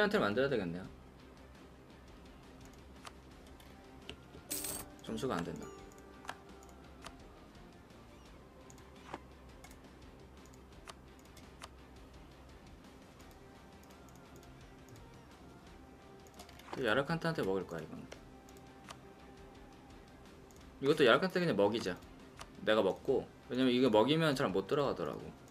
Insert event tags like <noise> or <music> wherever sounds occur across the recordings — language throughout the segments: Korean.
한테를 만들어야 되겠네요. 점수가 안 된다. 야라칸트한테 먹을 거야 이거는. 이것도 야라칸트 그냥 먹이자. 내가 먹고 왜냐면 이거 먹이면 잘 못 들어가더라고.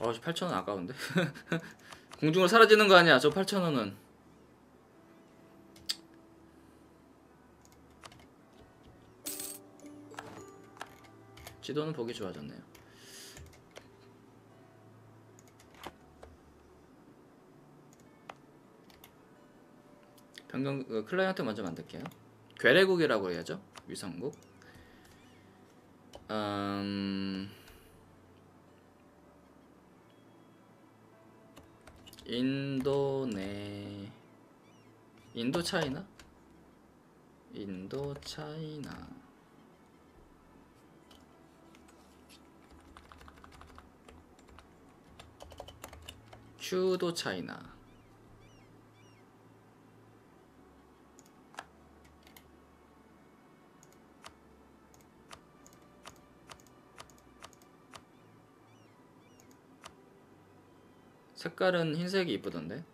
어, 8,000원 아까운데? <laughs> 공중으로 사라지는 거 아니야, 저 8,000원은. 지도는 보기 좋아졌네요. 변경 어, 클라이언트 먼저 만들게요. 괴뢰국이라고 해야죠. 위성국. 음... 인도네. 인도 차이나? 인도 차이나. 큐도 차이나 색깔은 흰색이 이쁘던데?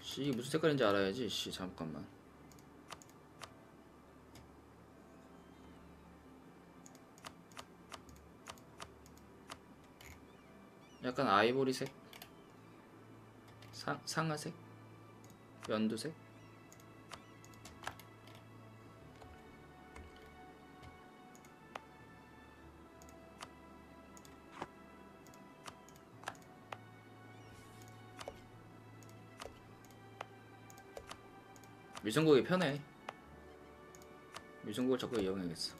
씨 이게 무슨 색깔인지 알아야지. 씨 잠깐만. 약간 아이보리색? 상, 상아색? 연두색 미성국이 편해. 미성국을 자꾸 이용해야겠어.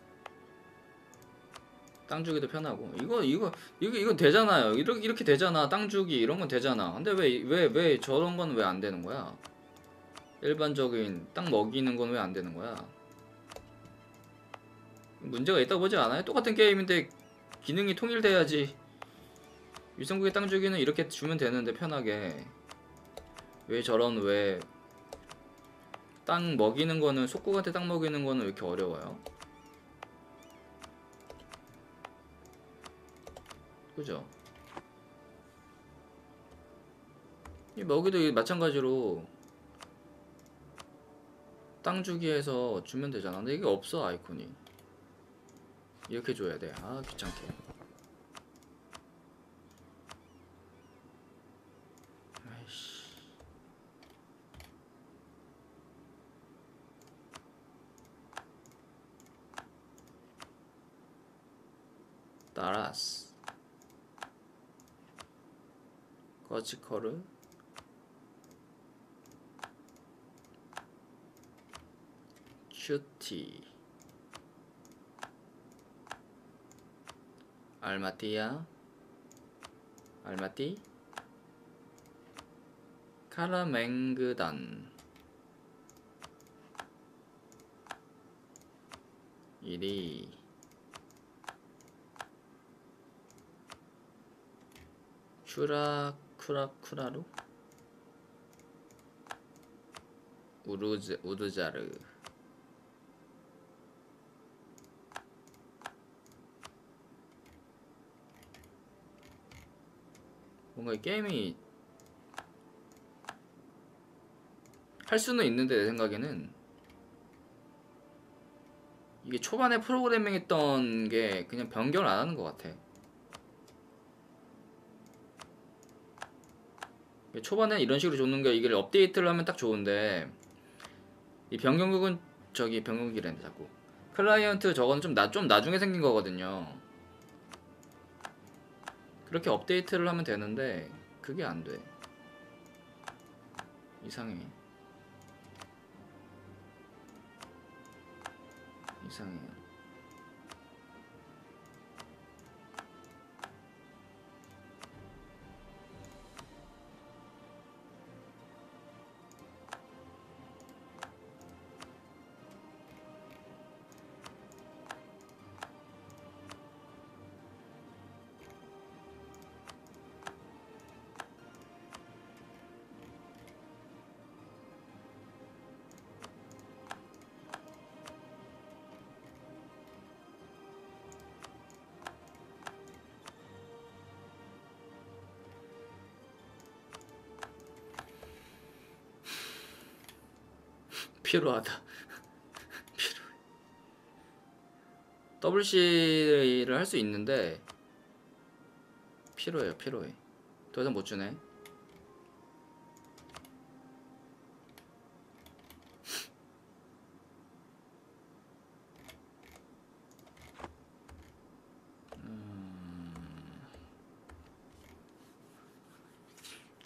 땅 주기도 편하고. 이거 이거 이거 이거 되잖아요. 이렇게 이렇게 되잖아. 땅 주기 이런 건 되잖아. 근데 왜 왜 왜 저런 건 왜 안 되는 거야? 일반적인 땅 먹이는 건 왜 안 되는 거야? 문제가 있다고 보지 않아요? 똑같은 게임인데 기능이 통일돼야지. 위성국의 땅 주기는 이렇게 주면 되는데 편하게. 왜 저런 왜 땅 먹이는 거는 속국한테 땅 먹이는 거는 왜 이렇게 어려워요? 그죠? 이 먹이도 마찬가지로 땅 주기해서 주면 되잖아. 근데 이게 없어 아이콘이. 이렇게 줘야 돼. 아 귀찮게. 따라스. 거치커르 큐티. 알마티야. 알마티. 카라맹그단. 1위 큐라 쿠라쿠라루 우르즈 우르자르 뭔가 이 게임이 할 수는 있는데 내 생각에는 이게 초반에 프로그래밍 했던 게 그냥 변경을 안 하는 것 같아. 초반에 이런 식으로 줬는 게 이걸 업데이트를 하면 딱 좋은데 이 변경국은 저기 변경국이랬는데 자꾸. 클라이언트 저거는 좀, 나, 좀 나중에 생긴 거거든요. 그렇게 업데이트를 하면 되는데 그게 안 돼. 이상해. 이상해요 피로하다. 피로해. <laughs> 더블 C를 할 수 있는데 피로해요 피로해. 더 이상 못 주네. 음.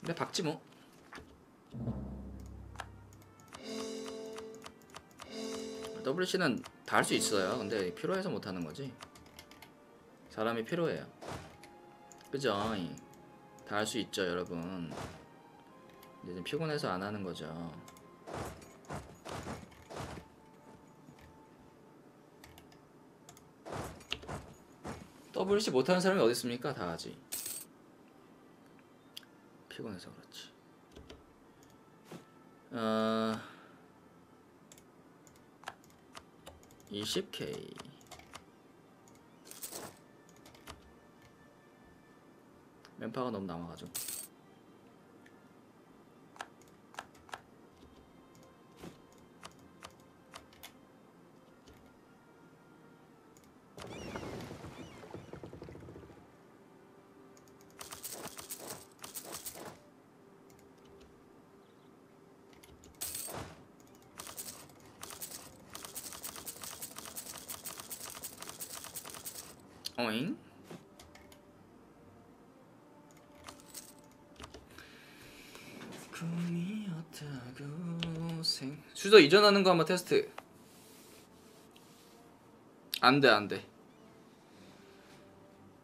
근데 박지 뭐 WC는 다 할 수 있어요. 근데 필요해서 못 하는 거지. 사람이 필요해요. 그죠? 다 할 수 있죠, 여러분. 근데 좀 피곤해서 안 하는 거죠. WC 못하는 사람이 어디 있습니까? 다 하지. 피곤해서 그렇지. 어... 20K 맨파가 너무 남아가지고 어잉? 수저 이전하는 거 한번 테스트. 안돼 안돼.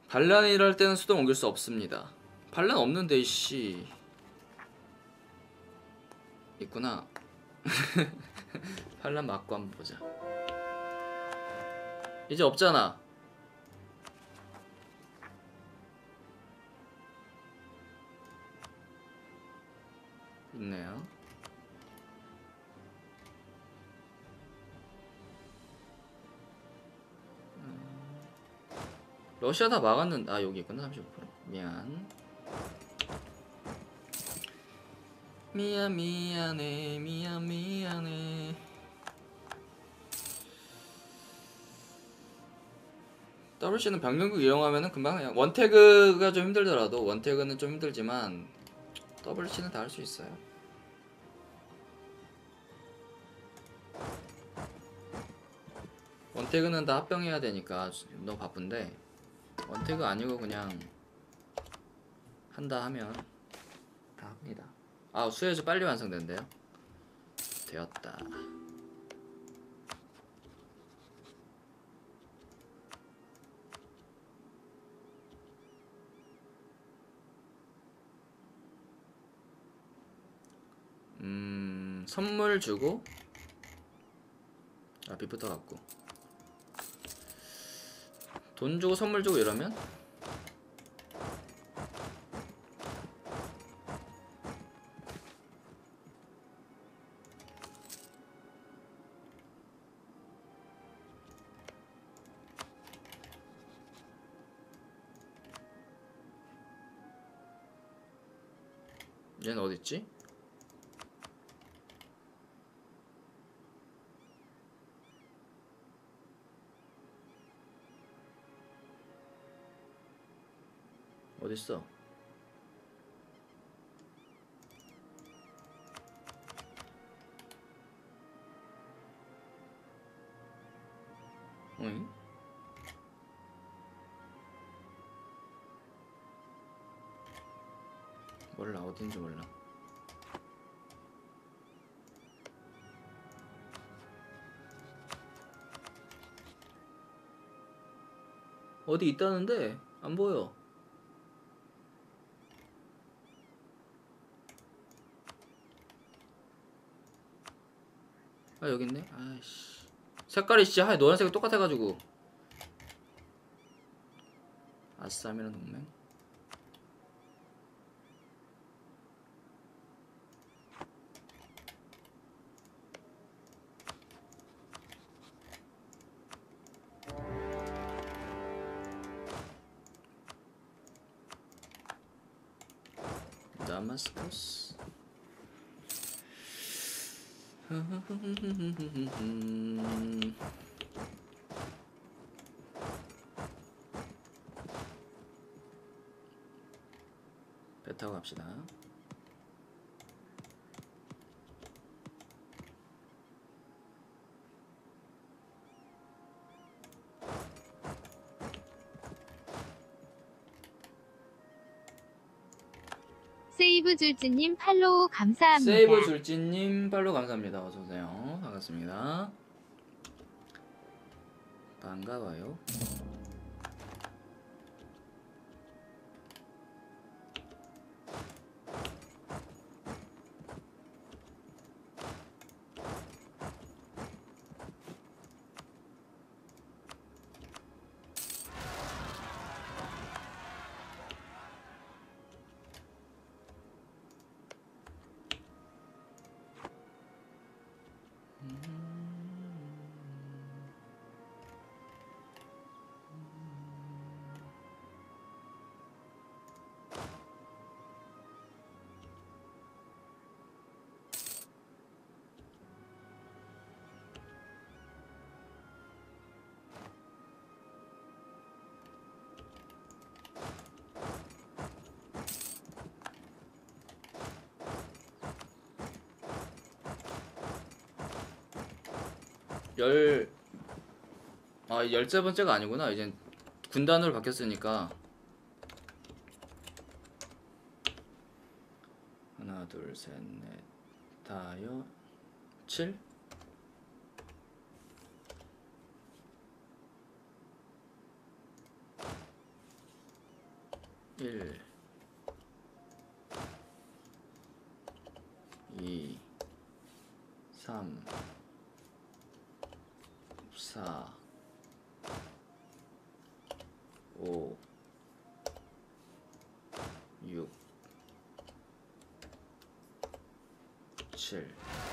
반란이랄 때는 수동 옮길 수 없습니다. 반란 없는데 이씨. 있구나. <laughs> 반란 맞고 한번 보자. 이제 없잖아 있네요. 음, 러시아 다 막았는 아 여기 있구나 35% 미안. 미안 미안해 미안 미안해. WC는 병력국 이용하면은 금방 그냥 원태그가 좀 힘들더라도 원태그는 좀 힘들지만 WC는 다 할 수 있어요. 원태그는 다 합병해야 되니까 너무 바쁜데 원태그 아니고 그냥 한다 하면 다 합니다. 아 수혜주 빨리 완성된대요. 되었다. 음 선물 주고 아 빚부터 갖고 돈 주고 선물 주고 이러면 얘는 어딨지? 어딨어? 어잉? 몰라 어딘지 몰라 어디 있다는데 안 보여 아 여기 있네. 아이씨. 색깔이 진짜 하얘 노란색이 똑같아가지고. 아싸미랑 동맹. 다마스커스. 배 타고 갑시다. 세이브 줄지님 팔로우 감사합니다. 세이브 줄지님 팔로 감사합니다. 어서 오세요. 반갑습니다. 반가워요. 열, 아, 열세 번째가 아니구나. 이젠 군단으로 바뀌었으니까. 하나, 둘, 셋, 넷, 다여, 칠? 일, 7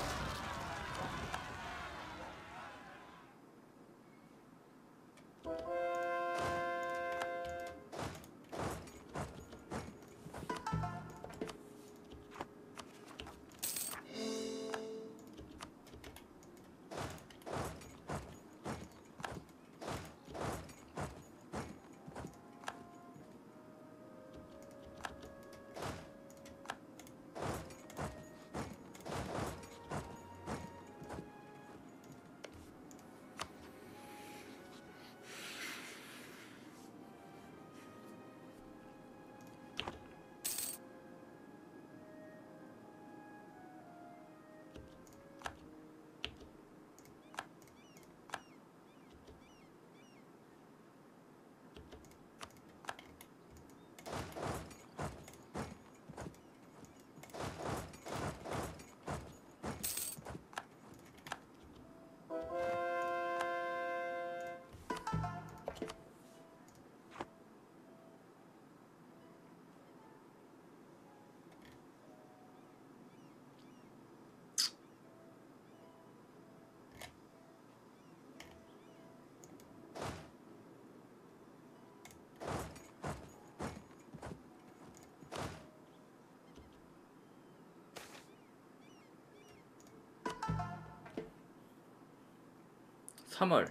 3월.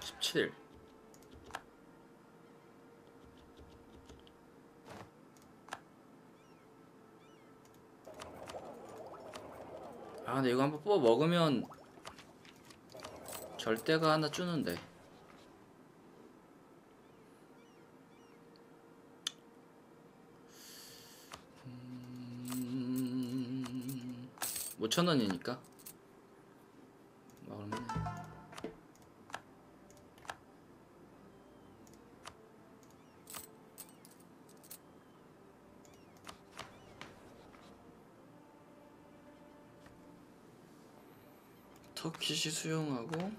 십칠 근데 이거 한번 뽑아 먹으면 절대가 하나 주는데. 음... 5천원이니까 터키시 수용하고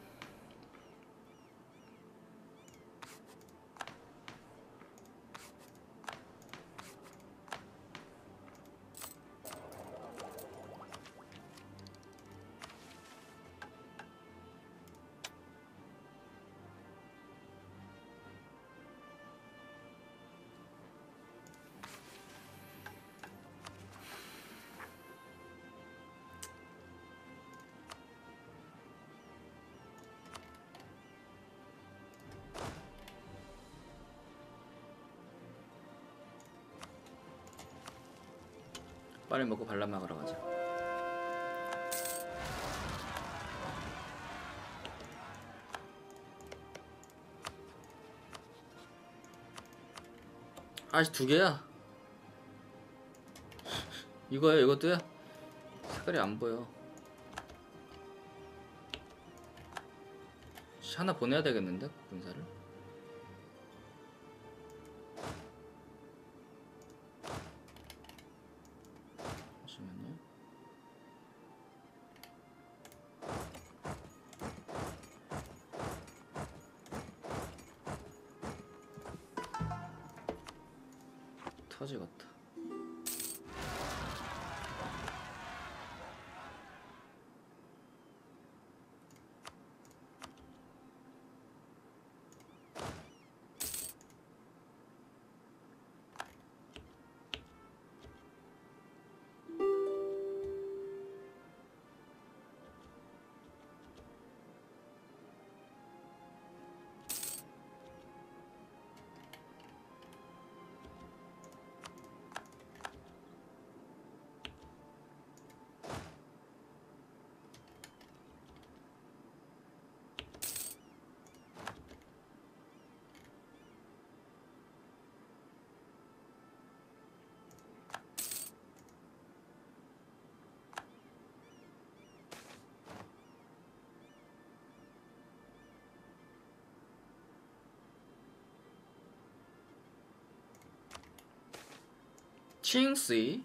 빨리 먹고 발라 막으러 가자. 아직 두 개야. 이거야 이것도야? 색깔이 안 보여. 씨, 하나 보내야 되겠는데 군사를. 터지 같다. 칭씨.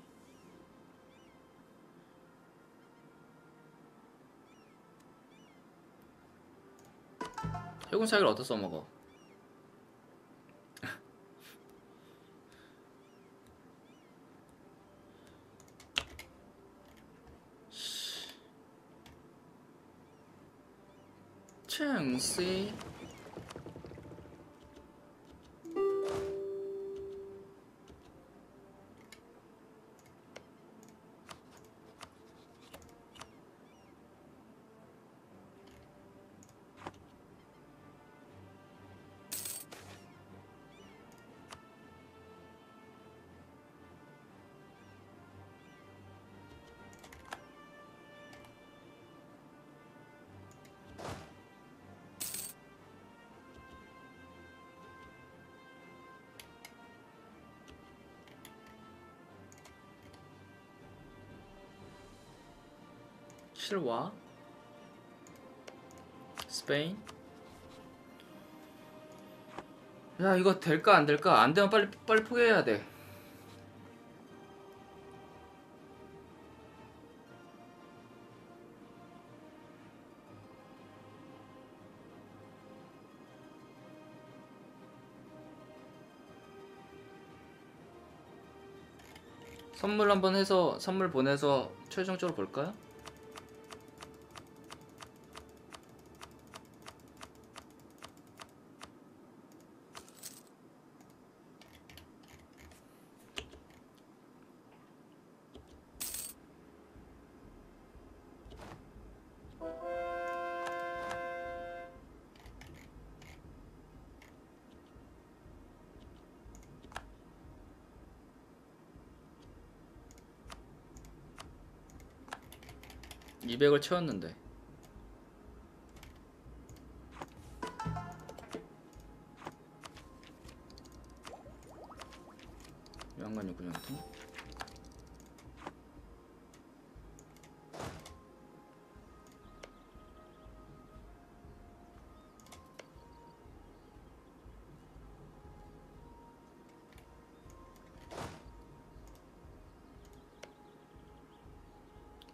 해군 사기를 어디서 써먹어? <laughs> 칭씨 실와? 스페인? 야 이거 될까 안 될까? 안 되면 빨리 빨리 포기해야 돼. 선물 한번 해서 선물 보내서 최종적으로 볼까요? (200을) 채웠는데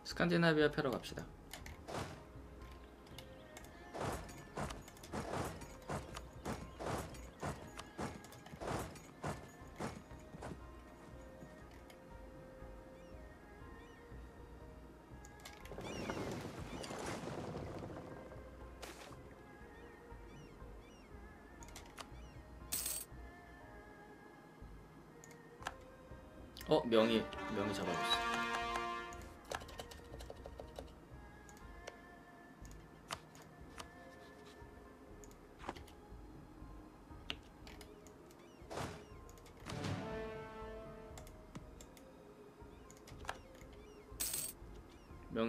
스칸디나비아 패러 갑시다. 어 명이 명이 잡아줬어.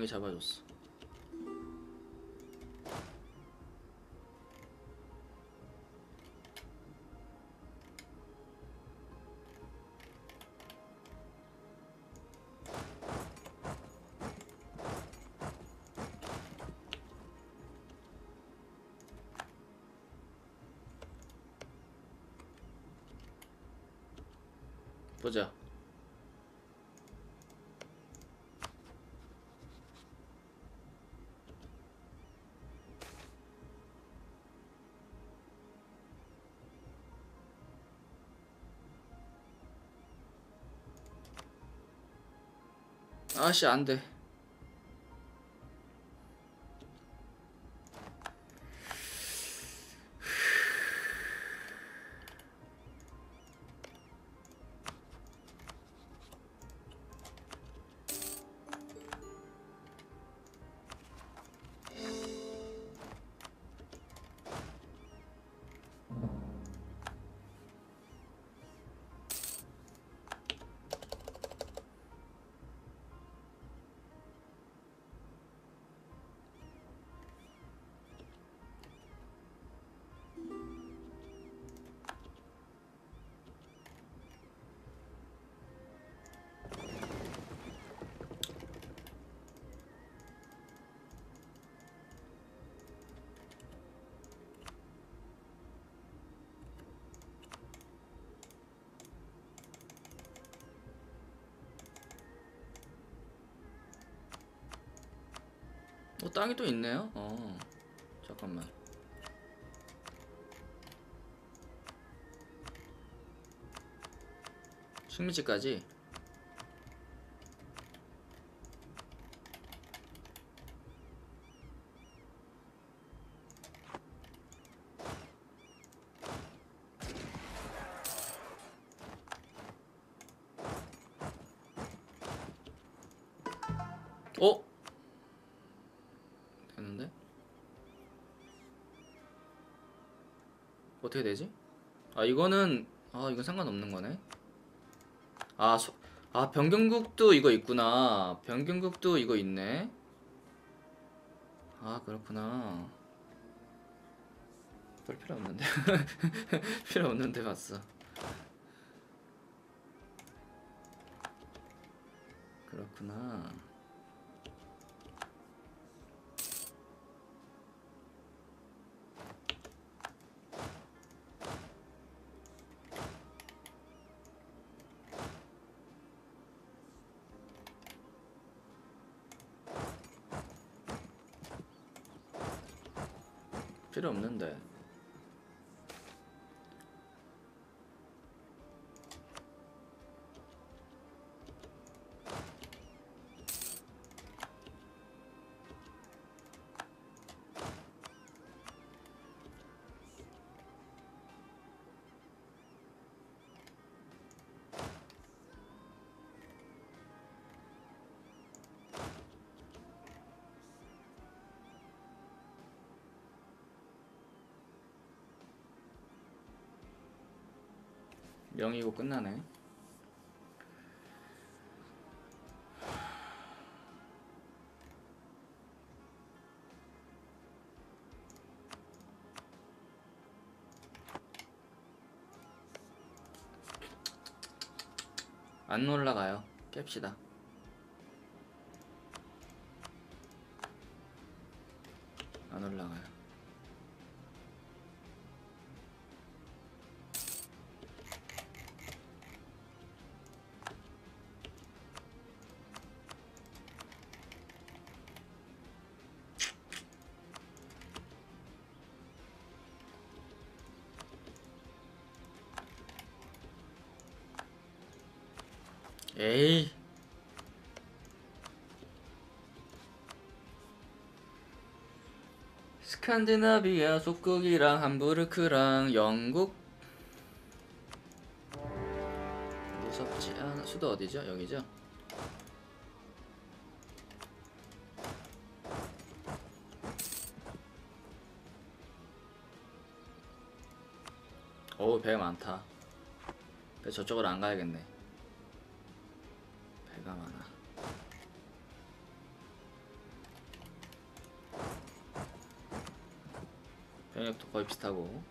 명이 잡아줬어. 보자. 아씨 안돼. 어 땅이 또 있네요. 어 잠깐만. 식민지까지. 어떻게 되지? 아 이거는 아 이건 상관없는 거네. 아, 소, 아 변경국도 이거 있구나. 변경국도 이거 있네. 아 그렇구나. 별 필요 없는데. <laughs> 필요 없는데 봤어. 그렇구나. 필요 없는데. 명이고 끝나네. 안 올라가요. 깹시다. 안 올라가요. 스칸디나비아 속국이랑 함부르크랑 영국. 무섭지 않아. 수도 어디죠? 여기죠? 어우 배 많다. 배 저쪽으로 안 가야겠네. 배가 많아 병력도 거의 비슷하고.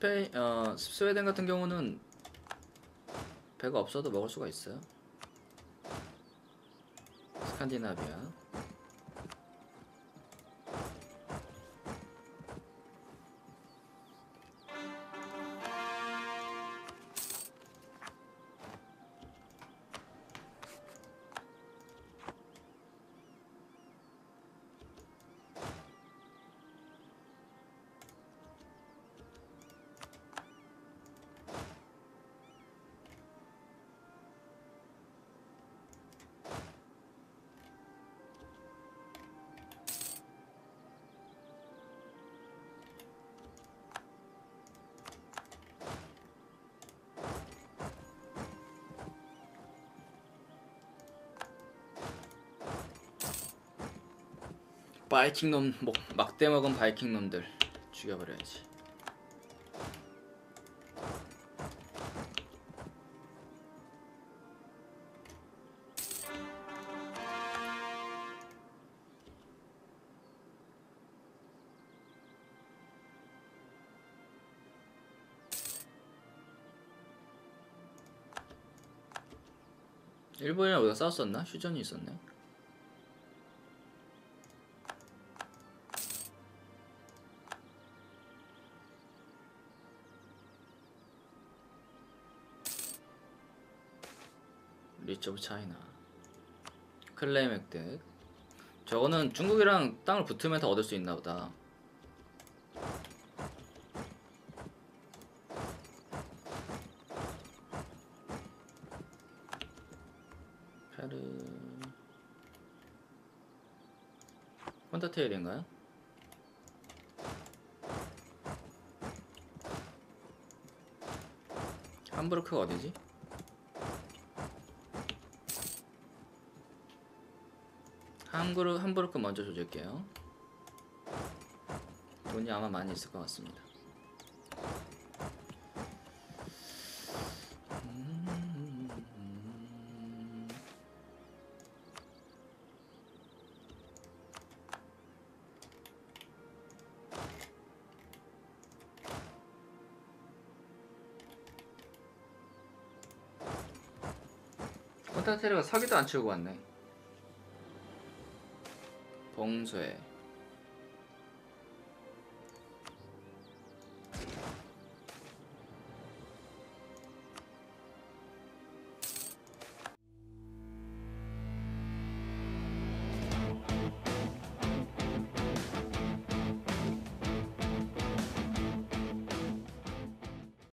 스페인 어 스웨덴 같은 경우는 배가 없어도 먹을 수가 있어요. 스칸디나비아. 바이킹 놈, 뭐, 막대 먹은 바이킹 놈들 죽여버려야지. 일본이랑 우리가 싸웠었나? 휴전이 있었네. of China claim 획득 저거는 중국이랑 땅을 붙으면 다 얻을 수 있나 보다 페르 혼타테일인가요? 함부르크가 어디지? 함부르 함부르크 먼저 조질게요. 돈이 아마 많이 있을 것 같습니다. 콘타테르가 사기도 안 치우고 왔네. 风水